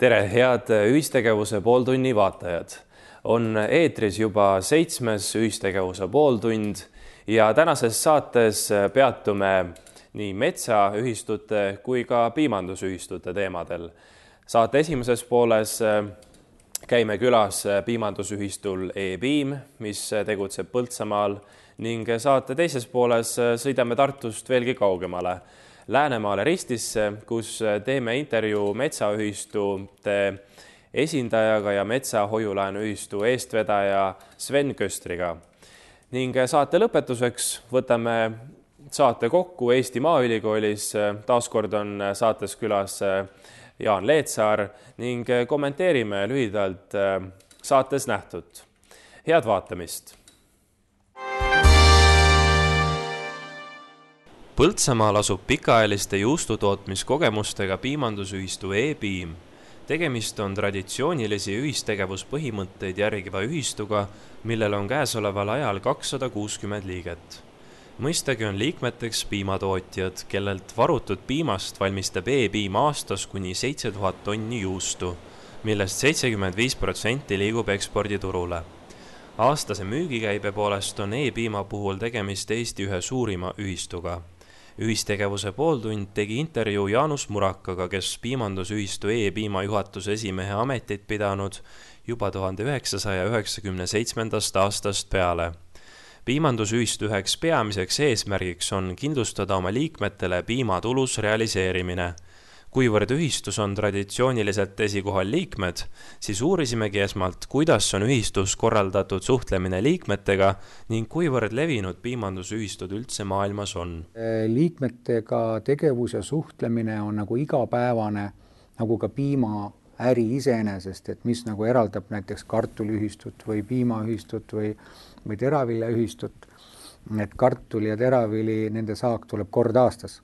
tere, head ühistegevuse pooltunni vaatajad. on eetris juba seitsmes ühistegevuse pooltund ja tänases saates peatume nii metsaühistute kui ka piimandusühistute teemadel. saate esimeses pooles käime külas piimandusühistul E-Piim, mis tegutseb Põltsamaal ning saate teises pooles sõidame Tartust veelgi kaugemale Läänemaale Ristisse, kus teeme intervjuu metsaühistute esindajaga ja metsahoiulaenuühistu eestvedaja Sven Köstriga. ning saate lõpetuseks võtame saate kokku Eesti Maaülikoolis. taaskord on saates külas Jaan Leetsaar ning kommenteerime lühidalt saates nähtut. head vaatamist Põltsamaal asub pikaajaliste juustutootmiskogemustega piimandusühistu E-Piim. tegemist on traditsioonilisi ühistegevuspõhimõtteid järgiva ühistuga, millel on käesoleval ajal kakssada kuuskümmend liiget. mõistagi on liikmeteks piimatootjad, kellelt varutud piimast valmistab E-Piim aastas kuni seitse tuhat tonni juustu, millest seitsekümmend viis protsenti liigub eksporditurule aastase müügikäibe poolest on E-piima puhul tegemist Eesti ühe suurima ühistuga ühistegevuse pooltund tegi intervjuu Jaanus Murakaga, kes piimandusühistu E-piima juhatuse esimehe ametit pidanud juba tuhande üheksasaja üheksakümne seitsmendast aastast peale. piimandusühistu üheks peamiseks eesmärgiks on kindlustada oma liikmetele piimatulus realiseerimine kuivõrd ühistus on traditsiooniliselt esikohal liikmed, siis uurisimegi esmalt, kuidas on ühistus korraldatud suhtlemine liikmetega ning kuivõrd levinud piimandusühistud üldse maailmas on? liikmetega tegevus ja suhtlemine on nagu igapäevane, nagu ka piimaäri iseenesest, et mis nagu eraldab näiteks kartuliühistut või piimaühistut või, või teraviljaühistut. et kartul ja teravili, nende saak tuleb kord aastas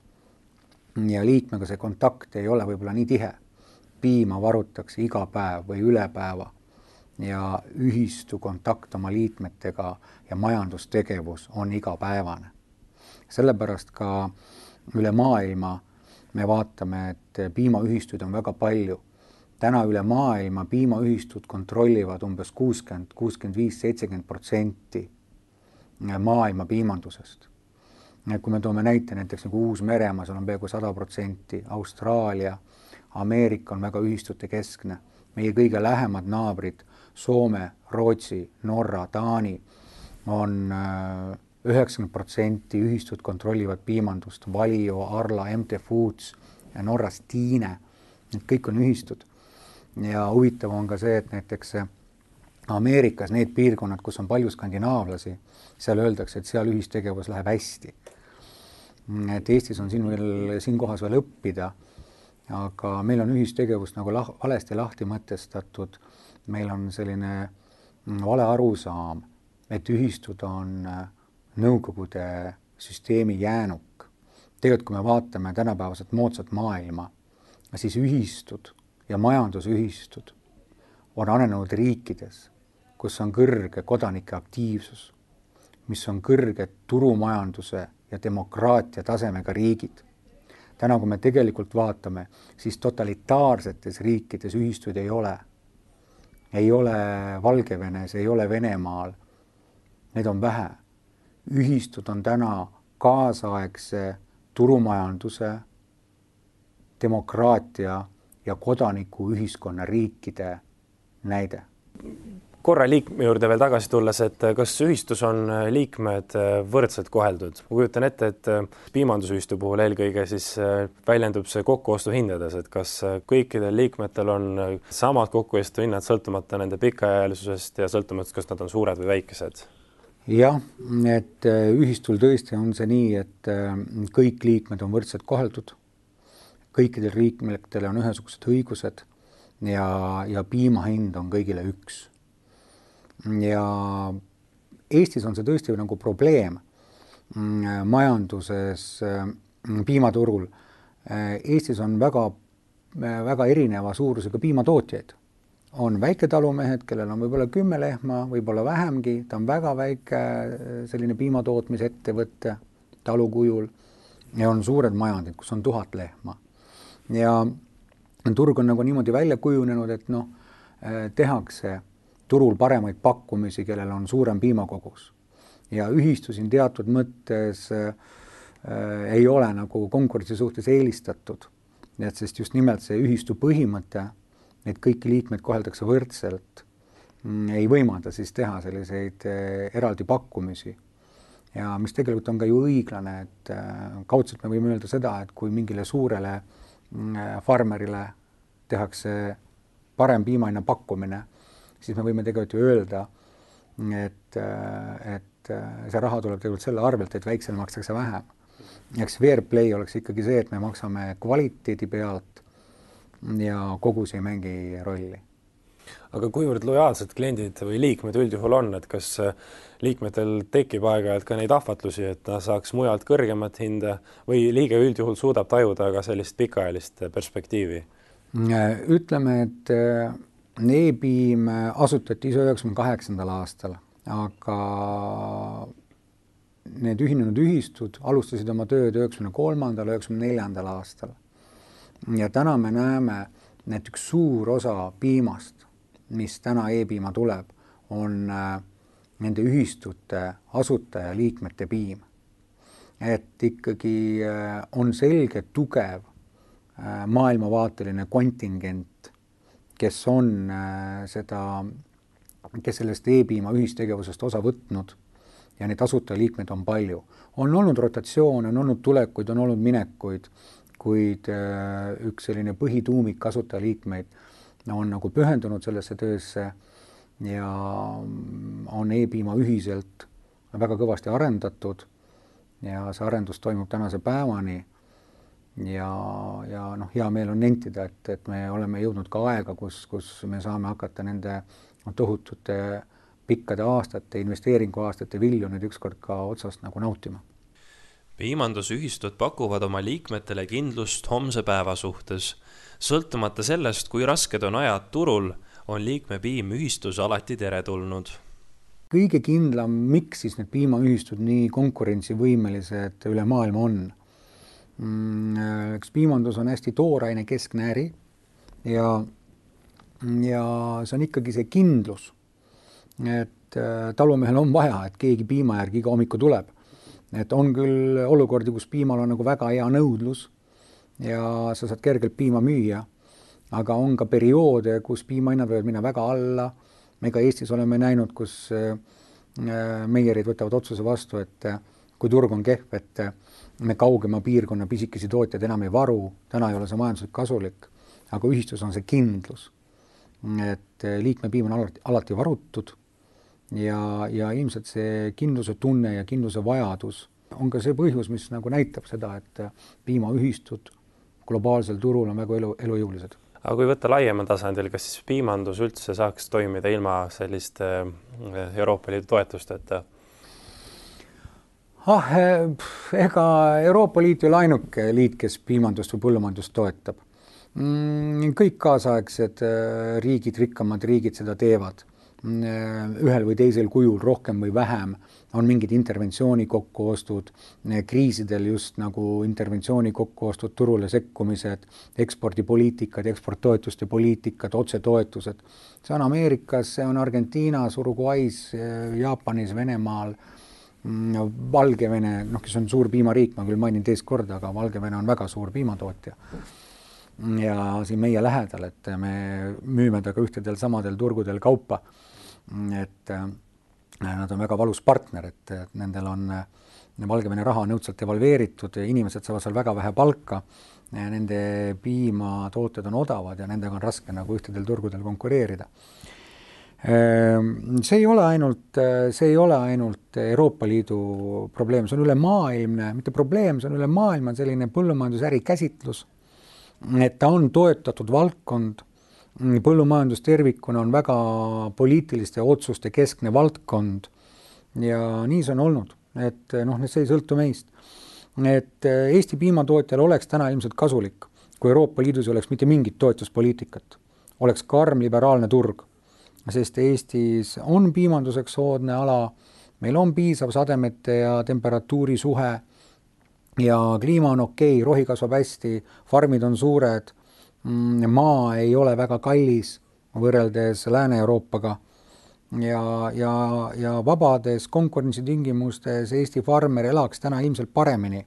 ja liikmega see kontakt ei ole võib-olla nii tihe. piima varutakse iga päev või üle päeva ja ühistu kontakt oma liikmetega ja majandustegevus on igapäevane. sellepärast ka üle maailma me vaatame, et piimaühistuid on väga palju. täna üle maailma piimaühistud kontrollivad umbes kuuskümmend, kuuskümmend viis, seitsekümmend protsenti maailma piimandusest et kui me toome näite näiteks nagu Uus-Meremaa, seal on peaaegu sada protsenti, Austraalia, Ameerika on väga ühistute keskne, meie kõige lähemad naabrid, Soome, Rootsi, Norra, Taani on äh, üheksakümmend protsenti ühistud kontrollivad piimandust, Valio, Arla, MT Foods ja Norras Tiine, need kõik on ühistud. ja huvitav on ka see, et näiteks Ameerikas need piirkonnad, kus on palju skandinaavlasi, seal öeldakse, et seal ühistegevus läheb hästi et Eestis on siin veel, siinkohas veel õppida, aga meil on ühistegevust nagu lah-, valesti lahti mõtestatud, meil on selline mm, vale arusaam, et ühistud on äh, Nõukogude süsteemi jäänuk. tegelikult, kui me vaatame tänapäevaselt moodsat maailma, siis ühistud ja majandusühistud on arenenud riikides, kus on kõrge kodanike aktiivsus, mis on kõrge turumajanduse ja demokraatia tasemega riigid. täna, kui me tegelikult vaatame, siis totalitaarsetes riikides ühistuid ei ole. ei ole Valgevenes, ei ole Venemaal. Neid on vähe. ühistud on täna kaasaegse turumajanduse, demokraatia ja kodanikuühiskonna riikide näide korra liikme juurde veel tagasi tulles, et äh, kas ühistus on äh, liikmed äh, võrdselt koheldud? ma kujutan ette, et piimandusühistu puhul eelkõige siis väljendub see kokkuostuhindades, et kas kõikidel liikmetel on samad kokkuostuhinnad, sõltumata nende pikaajalisusest ja sõltumata, kas nad on suured või väikesed? jah, et ühistul tõesti on see nii, et kõik liikmed on võrdselt koheldud, kõikidel liikmetel on ühesugused õigused ja, ja piima hind on kõigile üks ja Eestis on see tõesti nagu probleem mm, majanduses, mm, piimaturul. Eestis on väga, väga erineva suurusega piimatootjaid. on väiketalumehed, kellel on võib-olla kümme lehma, võib-olla vähemgi, ta on väga väike selline piimatootmisettevõte talu kujul ja on suured majandid, kus on tuhat lehma. ja turg on nagu niimoodi välja kujunenud, et noh, tehakse turul paremaid pakkumisi, kellel on suurem piimakogus. ja ühistu siin teatud mõttes äh, ei ole nagu konkurentsi suhtes eelistatud. nii et sest just nimelt see ühistu põhimõte, et kõiki liikmeid koheldakse võrdselt, mm, ei võimalda siis teha selliseid äh, eraldi pakkumisi. ja mis tegelikult on ka ju õiglane, et äh, kaudselt me võime öelda seda, et kui mingile suurele mm, farmerile tehakse parem piimahinna pakkumine siis me võime tegelikult ju öelda, et, et see raha tuleb tegelikult selle arvelt, et väiksele makstakse vähem. eks fair play oleks ikkagi see, et me maksame kvaliteedi pealt ja kogus ei mängi rolli. aga kuivõrd lojaalsed kliendid või liikmed üldjuhul on, et kas liikmetel tekib aeg-ajalt ka neid ahvatlusi, et ta saaks mujalt kõrgemat hinda või liige üldjuhul suudab tajuda ka sellist pikaajalist perspektiivi? ütleme, et E-piim asutati ise üheksakümne kaheksandal aastal, aga need ühinenud ühistud alustasid oma tööd üheksakümne kolmandal, üheksakümne neljandal aastal. ja täna me näeme, et üks suur osa piimast, mis täna E-piima tuleb, on äh, nende ühistute asutajaliikmete piim. et ikkagi äh, on selge tugev äh, maailmavaateline kontingent kes on äh, seda, kes sellest e-piima ühistegevusest osa võtnud ja neid asutajaliikmeid on palju. on olnud rotatsioone, on olnud tulekuid, on olnud minekuid, kuid äh, üks selline põhituumik asutajaliikmeid on nagu pühendunud sellesse töösse ja on e-piima ühiselt väga kõvasti arendatud ja see arendus toimub tänase päevani ja, ja noh, hea meel on nentida, et, et me oleme jõudnud ka aega, kus, kus me saame hakata nende tohutute pikkade aastate, investeeringuaastate vilju nüüd ükskord ka otsast nagu nautima. piimandusühistud pakuvad oma liikmetele kindlust homse päeva suhtes. sõltumata sellest, kui rasked on ajad turul, on liikmepiim ühistus alati teretulnud kõige kindlam, miks siis need piimaühistud nii konkurentsivõimelised üle maailma on eks piimandus on hästi tooraine keskne äri ja, ja see on ikkagi see kindlus, et äh, talumehel on vaja, et keegi piima järgi iga hommiku tuleb. et on küll olukordi, kus piimal on nagu väga hea nõudlus ja sa saad kergelt piima müüa, aga on ka perioode, kus piimahinnad võivad minna väga alla, me ka Eestis oleme näinud, kus äh, meierid võtavad otsuse vastu, et kui turg on kehv, et me kaugema piirkonna pisikesi tootjaid enam ei varu, täna ei ole see majanduslikult kasulik, aga ühistus on see kindlus, et liikmepiim on alati, alati varutud ja, ja ilmselt see kindluse tunne ja kindluse vajadus on ka see põhjus, mis nagu näitab seda, et piimaühistud globaalsel turul on väga elu, elujõulised. aga kui võtta laiemal tasandil, kas siis piimandus üldse saaks toimida ilma selliste Euroopa Liidu toetusteta? Ah, ega Euroopa Liit ei ole ainuke liit, kes piimandust või põllumajandust toetab mm,. kõik kaasaegsed äh, riigid, rikkamad riigid seda teevad mm, ühel või teisel kujul, rohkem või vähem, on mingid interventsiooni kokkuostud, kriisidel just nagu interventsiooni kokkuostud, turule sekkumised, ekspordipoliitikad, eksporttoetuste poliitikad, otsetoetused. see on Ameerikas, see on Argentiinas, Uruguay's, Jaapanis, Venemaal Valgevene, noh, kes on suur piimariik, ma küll mainin teist korda, aga Valgevene on väga suur piimatootja. ja siin meie lähedal, et me müüme temaga ühtedel samadel turgudel kaupa. et äh, nad on väga valus partner, et, nendel on äh, Valgevene raha on õudselt devalveeritud, inimesed saavad seal väga vähe palka, nende piimatooted on odavad ja nendega on raske nagu ühtedel turgudel konkureerida see ei ole ainult, see ei ole ainult Euroopa Liidu probleem, see on ülemaailmne, mitte probleem, see on üle maailma selline põllumajandusäri käsitlus, et ta on toetatud valdkond, põllumajandus tervikuna on väga poliitiliste otsuste keskne valdkond ja nii see on olnud, et noh, see ei sõltu meist. et Eesti piimatootjal oleks täna ilmselt kasulik, kui Euroopa Liidus ei oleks mitte mingit toetuspoliitikat, oleks karm liberaalne turg sest Eestis on piimanduseks soodne ala, meil on piisav sademete ja temperatuuri suhe ja kliima on okei rohi kasvab hästi, farmid on suured mm, maa ei ole väga kallis võrreldes Lääne-Euroopaga. Ja, ja, ja vabades konkurentsitingimustes Eesti farmer elaks täna ilmselt paremini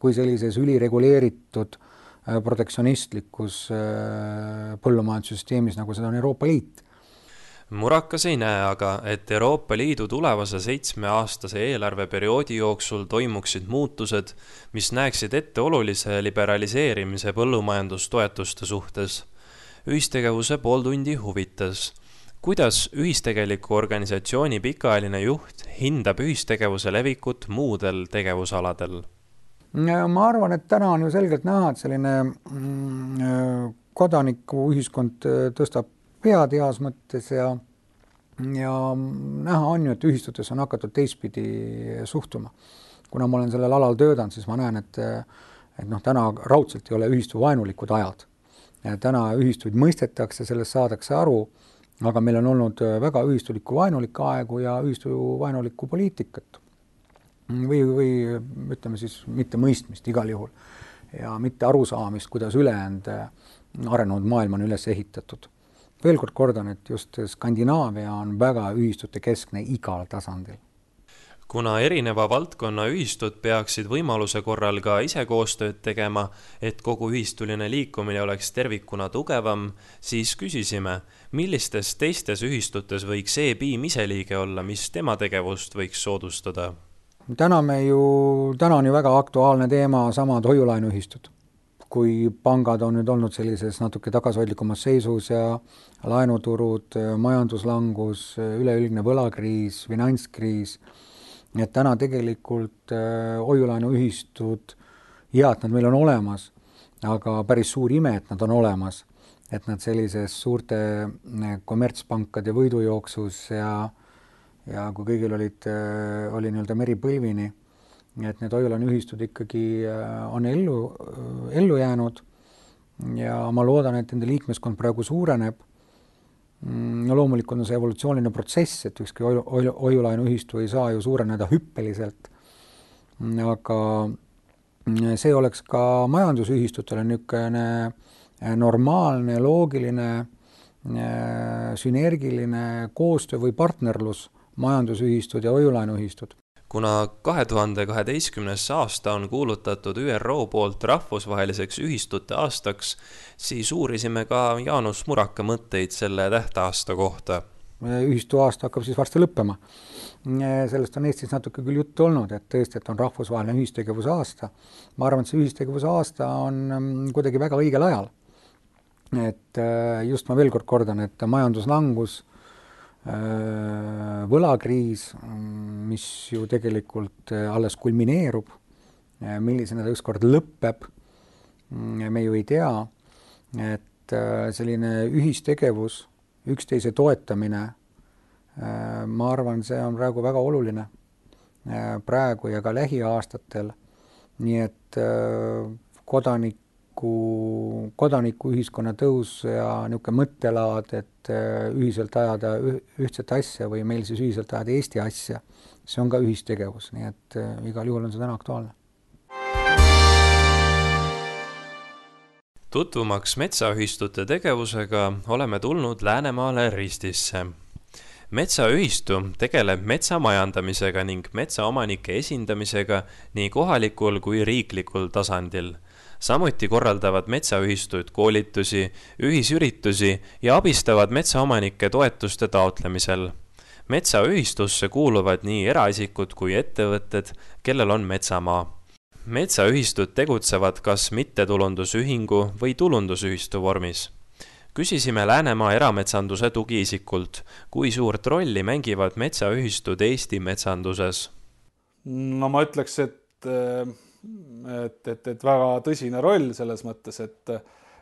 kui sellises ülireguleeritud äh, protektsionistlikus äh, põllumajandussüsteemis, nagu seda on Euroopa Liit murakas ei näe aga, et Euroopa Liidu tulevase seitsmeaastase eelarveperioodi jooksul toimuksid muutused, mis näeksid ette olulise liberaliseerimise põllumajandustoetuste suhtes. ühistegevuse pool tundi huvitas, kuidas ühistegeliku organisatsiooni pikaajaline juht hindab ühistegevuse levikut muudel tegevusaladel? ma arvan, et täna on ju selgelt näha, et selline mm, kodanikuühiskond tõstab pead heas mõttes ja ja näha on ju, et ühistutes on hakatud teistpidi suhtuma. kuna ma olen sellel alal töötanud, siis ma näen, et et noh, täna raudselt ei ole ühistu vaenulikud ajad. täna ühistuid mõistetakse, sellest saadakse aru, aga meil on olnud väga ühistulikku vaenulikke aegu ja ühistu vaenulikku poliitikat. või, või ütleme siis mitte mõistmist igal juhul ja mitte arusaamist, kuidas ülejäänud arenenud maailm on üles ehitatud veel kord kordan, et just Skandinaavia on väga ühistute keskne igal tasandil kuna erineva valdkonna ühistud peaksid võimaluse korral ka ise koostööd tegema, et kogu ühistuline liikumine oleks tervikuna tugevam, siis küsisime, millistes teistes ühistutes võiks e-piim ise liige olla, mis tema tegevust võiks soodustada? täna me ju, täna on ju väga aktuaalne teema samad hoiu-laenuühistud kui pangad on nüüd olnud sellises natuke tagasihoidlikumas seisus ja laenuturud, majanduslangus, üleüldine võlakriis, finantskriis, nii et täna tegelikult äh, hoiu-laenuühistud, hea, et nad meil on olemas, aga päris suur ime, et nad on olemas. et nad sellises suurte äh, kommertspankade võidujooksus ja ja kui kõigil olid, äh, oli nii-öelda meri põlvini et need hoiu-laenuühistud ikkagi äh, on ellu, äh, ellu jäänud. Ja ma loodan, et nende liikmeskond praegu suureneb. Mm, no loomulikult on see evolutsiooniline protsess, et ükski hoiu, hoiu, hoiu-laenuühistu ei saa ju suureneda hüppeliselt, aga see oleks ka majandusühistutele niisugune äh, normaalne, loogiline, sünergiline koostöö või partnerlus, majandusühistud ja hoiu-laenuühistud kuna kahe tuhande kaheteistkümnes aasta on kuulutatud ÜRO poolt rahvusvaheliseks ühistute aastaks, siis uurisime ka Jaanus Muraka mõtteid selle tähtaasta kohta. ühistu aasta hakkab siis varsti lõppema. sellest on Eestis natuke küll juttu olnud, et tõesti, et on rahvusvaheline ühistegevuse aasta. ma arvan, et see ühistegevuse aasta on mm, kuidagi väga õigel ajal. et äh, just ma veel kord kordan, et majanduslangus võlakriis, mis ju tegelikult äh, alles kulmineerub, äh, millisena ta ükskord lõpeb, mm, me ju ei tea, et selline ühistegevus, üksteise toetamine, ma arvan, see on praegu väga oluline, praegu ja ka lähiaastatel, nii et kodanik kodaniku, kodanikuühiskonna tõus ja niisugune mõttelaad, et äh, ühiselt ajada ühtset asja või meil siis ühiselt ajada Eesti asja, see on ka ühistegevus, nii et äh, igal juhul on see täna aktuaalne. tutvumaks metsaühistute tegevusega, oleme tulnud Läänemaale Ristisse metsaühistu tegeleb metsa majandamisega ning metsaomanike esindamisega nii kohalikul kui riiklikul tasandil samuti korraldavad metsaühistud koolitusi, ühisüritusi ja abistavad metsaomanikke toetuste taotlemisel. metsaühistusse kuuluvad nii eraisikud kui ettevõtted, kellel on metsamaa. metsaühistud tegutsevad kas mittetulundusühingu või tulundusühistu vormis küsisime Läänemaa erametsanduse tugiisikult, kui suurt rolli mängivad metsaühistud Eesti metsanduses? no ma ütleks, et et, et, et väga tõsine roll selles mõttes, et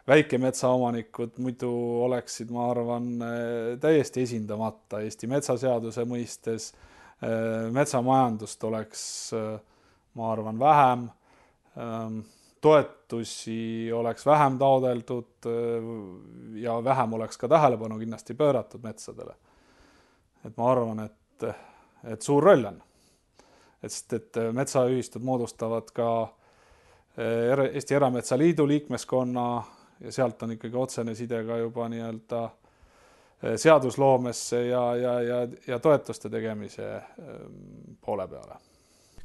väikemetsaomanikud muidu oleksid, ma arvan, täiesti esindamata Eesti metsaseaduse mõistes. metsamajandust oleks, ma arvan, vähem. toetusi oleks vähem taodeldud ja vähem oleks ka tähelepanu kindlasti pööratud metsadele. et ma arvan, et, et suur roll on et sest, et äh, metsaühistud moodustavad ka äh, Eesti Erametsaliidu liikmeskonna ja sealt on ikkagi otsene side ka juba nii-öelda äh, seadusloomesse ja, ja, ja, ja toetuste tegemise ähm, poole peale.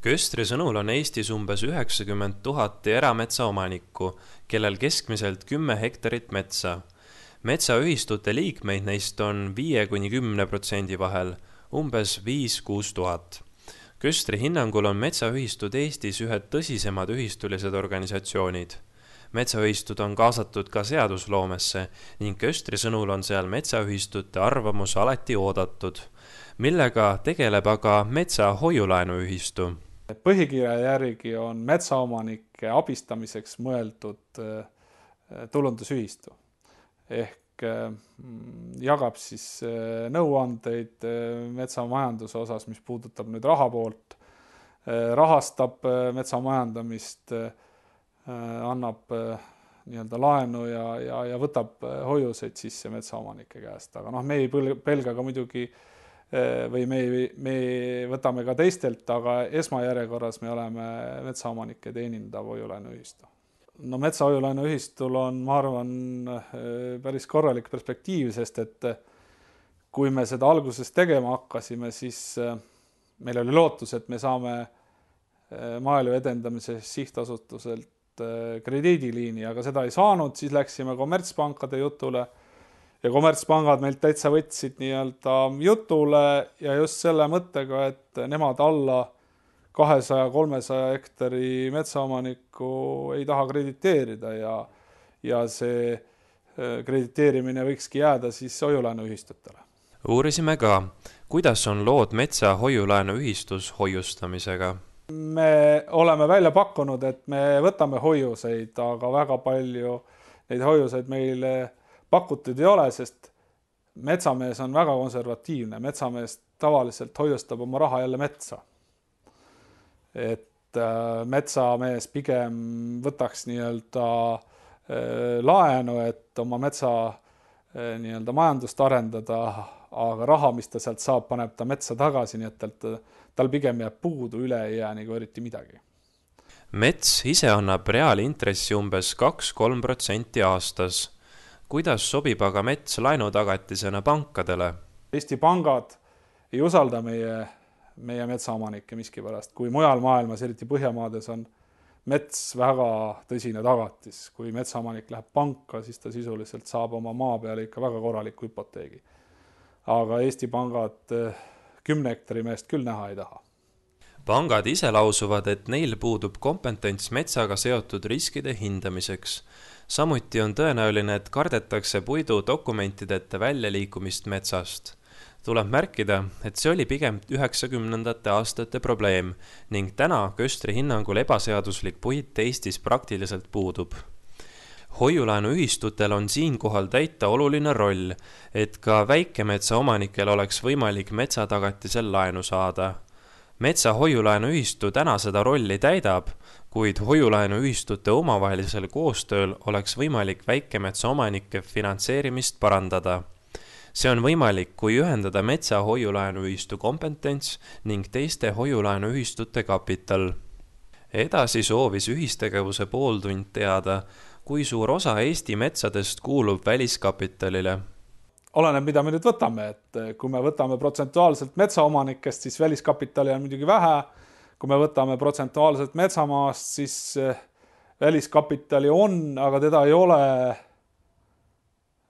Köstri sõnul on Eestis umbes üheksakümmend tuhat erametsaomanikku, kellel keskmiselt kümme hektarit metsa. metsaühistute liikmeid neist on viie kuni kümne protsendi vahel, umbes viis-kuus tuhat Köstri hinnangul on metsaühistud Eestis ühed tõsisemad ühistulised organisatsioonid. metsaühistud on kaasatud ka seadusloomesse ning Köstri sõnul on seal metsaühistute arvamus alati oodatud. millega tegeleb aga Metsa Hoiulaenuühistu? põhikirja järgi on metsaomanike abistamiseks mõeldud äh, tulundusühistu ehk Äh, jagab siis äh, nõuandeid äh, metsamajanduse osas, mis puudutab nüüd raha poolt, rahastab metsamajandamist, annab nii-öelda laenu ja, ja, ja võtab hoiuseid sisse metsaomanike käest, aga noh, me ei pelga ka muidugi või me me võtame ka teistelt, aga esmajärjekorras me oleme metsaomanike teenindav hoiulaenuühistu no metsahoiulaenuühistul on, ma arvan, päris korralik perspektiiv, sest et kui me seda alguses tegema hakkasime, siis äh, meil oli lootus, et me saame Maaelu Edendamise Sihtasutuselt krediidiliini, aga seda ei saanud, siis läksime kommertspankade jutule. Ja kommertspangad meilt täitsa võtsid nii-öelda jutule ja just selle mõttega, et nemad alla kahesaja, kolmesaja hektari metsaomanikku ei taha krediteerida ja, ja see äh, krediteerimine võikski jääda siis hoiulaenuühistutele. uurisime ka, kuidas on lood metsa hoiulaenuühistus hoiustamisega? me oleme välja pakkunud, et me võtame hoiuseid, aga väga palju neid hoiuseid meile pakutud ei ole, sest metsamees on väga konservatiivne, metsamees tavaliselt hoiustab oma raha jälle metsa et äh, metsamees pigem võtaks nii-öelda äh, laenu, et oma metsa äh, nii-öelda majandust arendada, aga raha, mis ta sealt saab, paneb ta metsa tagasi, nii et talt, tal pigem jääb puudu, üle ei jää nagu eriti midagi. mets ise annab reaalintressi umbes kaks-kolm protsenti aastas. kuidas sobib aga mets laenutagatisena pankadele? Eesti pangad ei usalda meie meie metsaomanikke miskipärast, kui mujal maailmas, eriti Põhjamaades on mets väga tõsine tagatis, kui metsaomanik läheb panka, siis ta sisuliselt saab oma maa peale ikka väga korraliku hüpoteegi. aga Eesti pangad eh, kümne hektari meest küll näha ei taha. pangad ise lausuvad, et neil puudub kompetents metsaga seotud riskide hindamiseks. samuti on tõenäoline, et kardetakse puidu dokumentideta väljaliikumist metsast tuleb märkida, et see oli pigem üheksakümnendate aastate probleem ning täna Köstri hinnangul ebaseaduslik puit Eestis praktiliselt puudub. hoiulaenuühistutel on siinkohal täita oluline roll, et ka väikemetsaomanikel oleks võimalik metsatagatisel laenu saada. metsa hoiulaenuühistu täna seda rolli täidab, kuid hoiulaenuühistute omavahelisel koostööl oleks võimalik väikemetsaomanike finantseerimist parandada see on võimalik, kui ühendada metsa hoiulaenuühistu kompetents ning teiste hoiulaenuühistute kapital. edasi soovis ühistegevuse pooltund teada, kui suur osa Eesti metsadest kuulub väliskapitalile oleneb, mida me nüüd võtame, et kui me võtame protsentuaalselt metsaomanikest, siis väliskapitali on muidugi vähe. kui me võtame protsentuaalselt metsamaast, siis eh, väliskapitali on, aga teda ei ole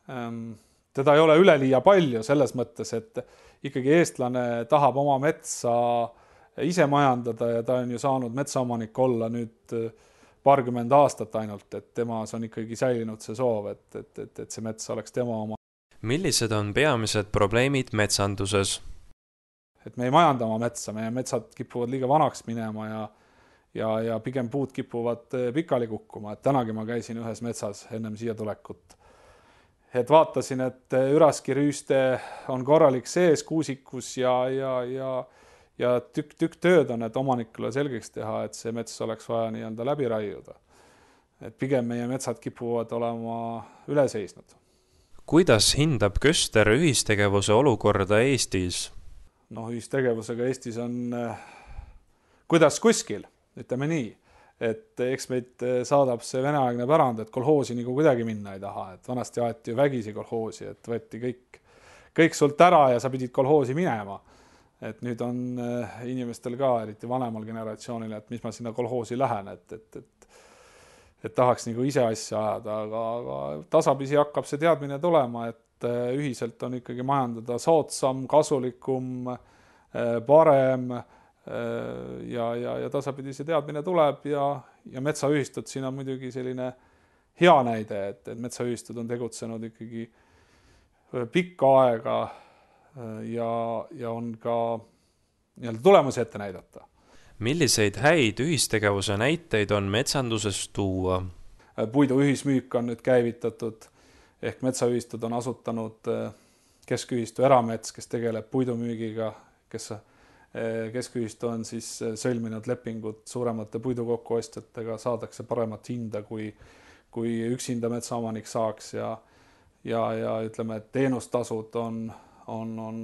ähm, teda ei ole üleliia palju selles mõttes, et ikkagi eestlane tahab oma metsa ise majandada ja ta on ju saanud metsaomanik olla nüüd äh, paarkümmend aastat ainult, et temas on ikkagi säilinud see soov, et, et, et, et see mets oleks tema oma. millised on peamised probleemid metsanduses? et me ei majanda oma metsa, meie metsad kipuvad liiga vanaks minema ja ja, ja pigem puud kipuvad äh, pikali kukkuma, et tänagi ma käisin ühes metsas ennem siia tulekut et vaatasin, et üraskirüüste on korralik sees kuusikus ja, ja, ja ja tükk-tükk tööd on, et omanikule selgeks teha, et see mets oleks vaja nii-öelda läbi raiuda. et pigem meie metsad kipuvad olema üle seisnud. kuidas hindab Köster ühistegevuse olukorda Eestis? noh, ühistegevusega Eestis on kuidas kuskil, ütleme nii, et eks meid saadab see veneaegne pärand, et kolhoosi nagu kuidagi minna ei taha, et vanasti aeti ju vägisi kolhoosi, et võeti kõik, kõik sult ära ja sa pidid kolhoosi minema. et nüüd on inimestel ka, eriti vanemal generatsioonil, et mis ma sinna kolhoosi lähen, et, et, et et tahaks nagu ise asja ajada, aga, aga tasapisi hakkab see teadmine tulema, et ühiselt on ikkagi majandada soodsam, kasulikum, parem ja, ja, ja tasapidi see teadmine tuleb ja, ja metsaühistud siin on muidugi selline hea näide, et, et metsaühistud on tegutsenud ikkagi pikka aega ja, ja on ka nii-öelda tulemusi ette näidata. milliseid häid ühistegevuse näiteid on metsanduses tuua? puidu ühismüük on nüüd käivitatud ehk metsaühistud on asutanud keskühistu Eramets, kes tegeleb puidumüügiga, kes Eh, keskühistu on siis eh, sõlminud lepingud suuremate puidukokkuostjatega, saadakse paremat hinda, kui, kui üksinda metsaomanik saaks ja ja, ja ütleme, et teenustasud on, on, on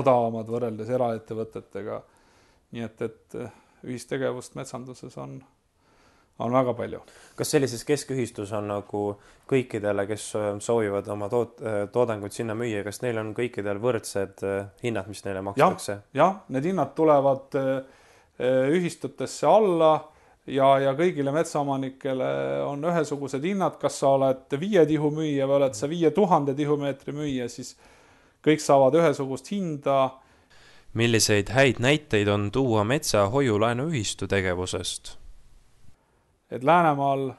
odavamad võrreldes eraettevõtetega. nii et, et eh, ühistegevust metsanduses on on väga palju. kas sellises keskühistus on nagu kõikidele, kes äh, soovivad oma toot-, äh, toodangut sinna müüa, kas neil on kõikidel võrdsed äh, hinnad, mis neile makstakse ja,? jah, need hinnad tulevad ühistutesse alla ja, ja kõigile metsaomanikele on ühesugused hinnad, kas sa oled viie tihu müüja või oled sa viie tuhande tihumeetri müüja, siis kõik saavad ühesugust hinda. milliseid häid näiteid on tuua metsa hoiu-laenuühistu tegevusest? Et Läänemaal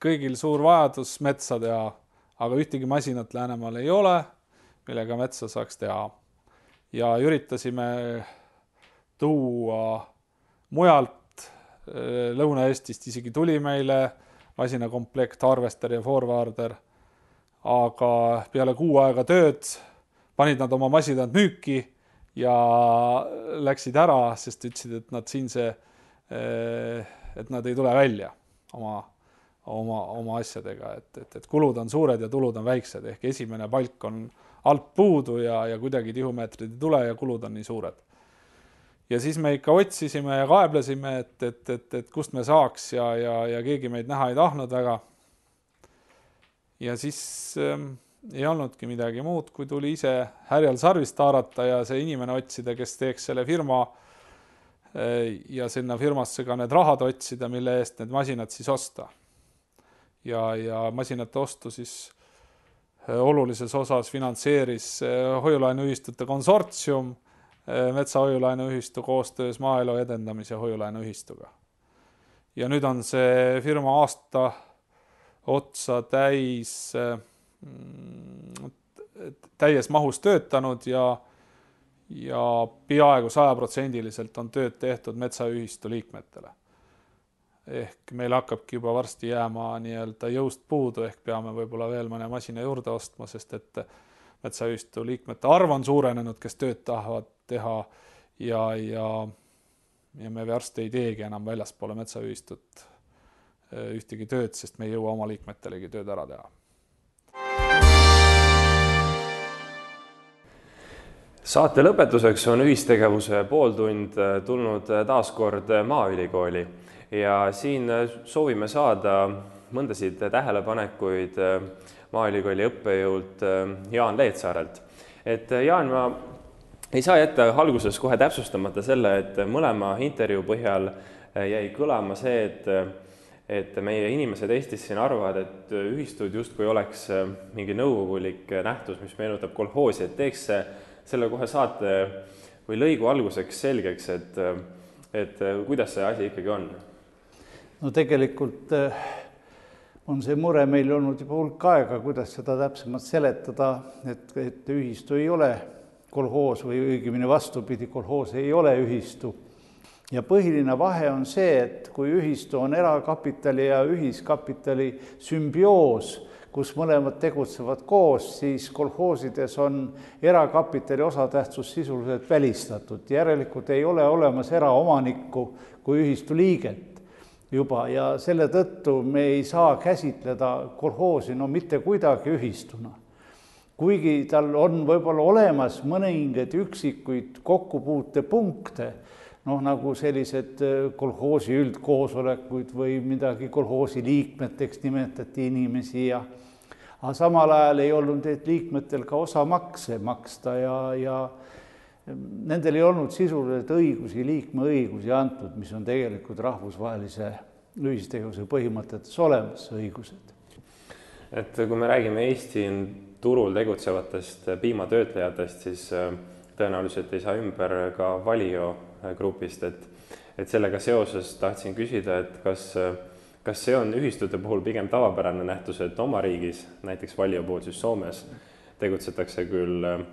kõigil suur vajadus metsa teha, aga ühtegi masinat Läänemaal ei ole, millega metsa saaks teha. ja üritasime tuua mujalt äh, Lõuna-Eestist isegi tuli meile masinakomplekt Harvester ja Forwarder. aga peale kuu aega tööd panid nad oma masinad müüki ja läksid ära, sest ütlesid, et nad siinse, äh, et nad ei tule välja oma, oma, oma asjadega, et, et, et kulud on suured ja tulud on väiksed, ehk esimene palk on alt puudu ja, ja kuidagi tihumeetrid ei tule ja kulud on nii suured. ja siis me ikka otsisime ja kaeblesime, et, et, et, et kust me saaks ja, ja, ja keegi meid näha ei tahtnud väga. ja siis ähm, ei olnudki midagi muud, kui tuli ise härjal sarvist haarata ja see inimene otsida, kes teeks selle firma äh, ja sinna firmasse ka need rahad otsida, mille eest need masinad siis osta. ja, ja masinate ostu siis äh, olulises osas finantseeris äh, hoiulaenuühistute konsortsium, Metsa Hoiulaenuühistu koostöös Maaelu Edendamise Hoiulaenuühistuga. ja nüüd on see firma aasta otsa täis, mm, täies mahus töötanud ja ja peaaegu sajaprotsendiliselt on tööd tehtud metsaühistu liikmetele. ehk meil hakkabki juba varsti jääma nii-öelda jõust puudu, ehk peame võib-olla veel mõne masina juurde ostma, sest et metsaühistu liikmete arv on suurenenud, kes tööd tahavad teha ja, ja ja me varsti ei teegi enam väljaspoole metsaühistut ühtegi tööd, sest me ei jõua oma liikmetelegi tööd ära teha saate lõpetuseks on ühistegevuse pooltund äh, tulnud äh, taas kord äh, Maaülikooli ja siin soovime saada mõndasid tähelepanekuid Maaülikooli õppejõult Jaan Leetsaarelt. et Jaan, ma ei saa jätta alguses kohe täpsustamata selle, et mõlema intervjuu põhjal jäi kõlama see, et et meie inimesed Eestis siin arvavad, et ühistud justkui oleks mingi nõukogulik nähtus, mis meenutab kolhoosi, et teeks see selle kohe saate või lõigu alguseks selgeks, et, et kuidas see asi ikkagi on? no tegelikult eh, on see mure meil olnud juba hulk aega, kuidas seda täpsemalt seletada, et, et ühistu ei ole kolhoos või õigemini vastupidi, kolhoos ei ole ühistu. ja põhiline vahe on see, et kui ühistu on erakapitali ja ühiskapitali sümbioos kus mõlemad tegutsevad koos, siis kolhoosides on erakapitali osatähtsus sisuliselt välistatud, järelikult ei ole olemas eraomanikku kui ühistu liiget juba ja selle tõttu me ei saa käsitleda kolhoosi no mitte kuidagi ühistuna. kuigi tal on võib-olla olemas mõningaid üksikuid kokkupuutepunkte, noh, nagu sellised kolhoosi üldkoosolekuid või midagi kolhoosi liikmeteks nimetati inimesi ja aga samal ajal ei olnud need liikmetel ka osamakse maksta ja, ja nendel ei olnud sisuliselt õigusi, liikmeõigusi antud, mis on tegelikult rahvusvahelise ühistegevuse põhimõtetes olemas, õigused. et kui me räägime Eesti turul tegutsevatest piimatöötlejatest, siis äh, tõenäoliselt ei saa ümber ka Valio äh, grupist, et et sellega seoses tahtsin küsida, et kas, äh, kas see on ühistute puhul pigem tavapärane nähtus, et oma riigis, näiteks Valio puhul siis Soomes, tegutsetakse küll äh,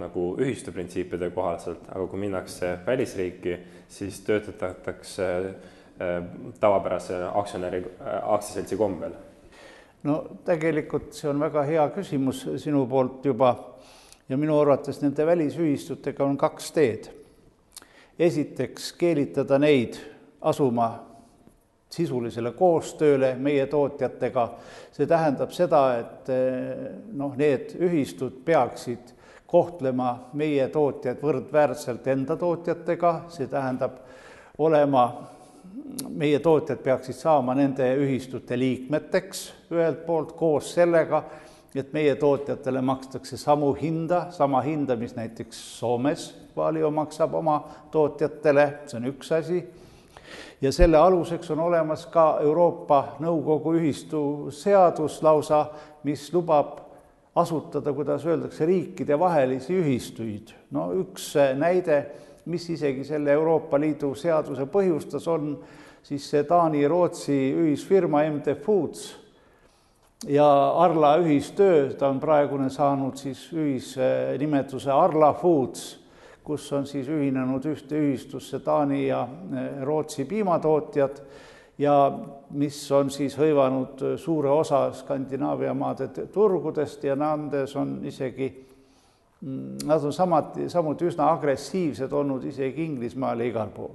nagu ühistu printsiipide kohaselt, aga kui minnakse välisriiki, siis töötatakse äh, tavapärase aktsionäri äh,, aktsiaseltsi kombel no tegelikult see on väga hea küsimus sinu poolt juba ja minu arvates nende välisühistutega on kaks teed. Esiteks keelitada neid asuma sisulisele koostööle meie tootjatega, see tähendab seda, et noh, need ühistud peaksid kohtlema meie tootjaid võrdväärselt enda tootjatega, see tähendab olema meie tootjad peaksid saama nende ühistute liikmeteks ühelt poolt koos sellega, et meie tootjatele makstakse samu hinda, sama hinda, mis näiteks Soomes Valio maksab oma tootjatele, see on üks asi. ja selle aluseks on olemas ka Euroopa Nõukogu ühistu seadus lausa, mis lubab asutada, kuidas öeldakse, riikidevahelisi ühistuid. no üks näide mis isegi selle Euroopa Liidu seaduse põhjustas, on siis see Taani-Rootsi ühisfirma MD Foods ja Arla ühistöö, ta on praegune saanud siis ühisnimetuse Arla Foods, kus on siis ühinenud ühte ühistusse Taani ja eh, Rootsi piimatootjad ja mis on siis hõivanud suure osa Skandinaavia maade turgudest ja nendes on isegi Mm, nad on samati, samuti üsna agressiivsed olnud isegi Inglismaal ja igal pool.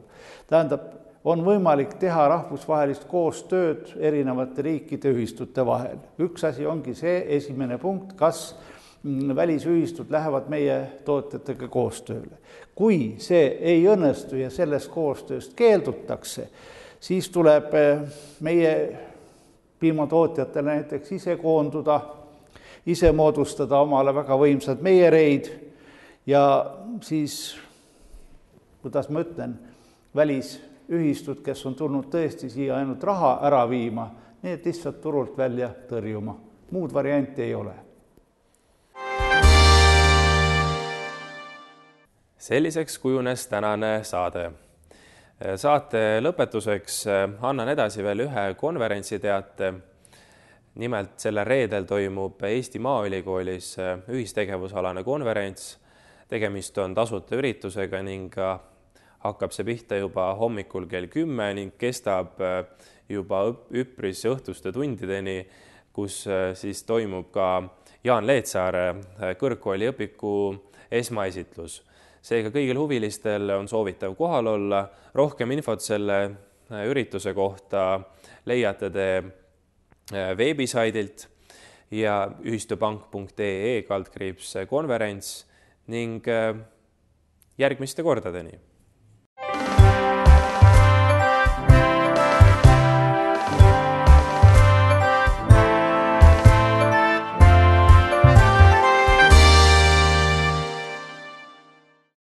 tähendab, on võimalik teha rahvusvahelist koostööd erinevate riikide ühistute vahel. üks asi ongi see, esimene punkt, kas välisühistud lähevad meie tootjatega koostööle. kui see ei õnnestu ja sellest koostööst keeldutakse, siis tuleb eh, meie piimatootjatele näiteks ise koonduda ise moodustada omale väga võimsad meiereid ja siis, kuidas ma ütlen, välisühistud, kes on tulnud tõesti siia ainult raha ära viima, need lihtsalt turult välja tõrjuma, muud varianti ei ole selliseks kujunes tänane saade. saate lõpetuseks annan edasi veel ühe konverentsiteate nimelt sellel reedel toimub Eesti Maaülikoolis äh, ühistegevusalane konverents. tegemist on tasuta üritusega ning hakkab see pihta juba hommikul kell kümme ning kestab äh, juba üpris õhtuste tundideni, kus siis toimub ka Jaan Leetsaare kõrgkooli õpiku esmaesitlus. seega kõigil huvilistel on soovitav kohal olla. rohkem infot selle ürituse kohta leiate te Äh, veebisaidilt ja ühistupank.ee kaldkriips konverents ning äh, järgmiste kordadeni